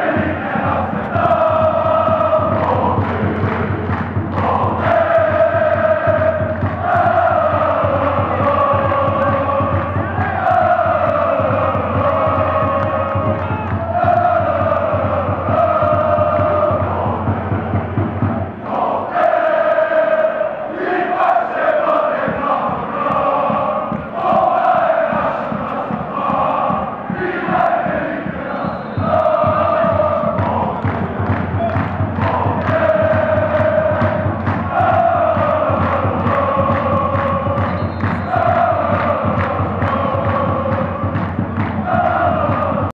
Amen.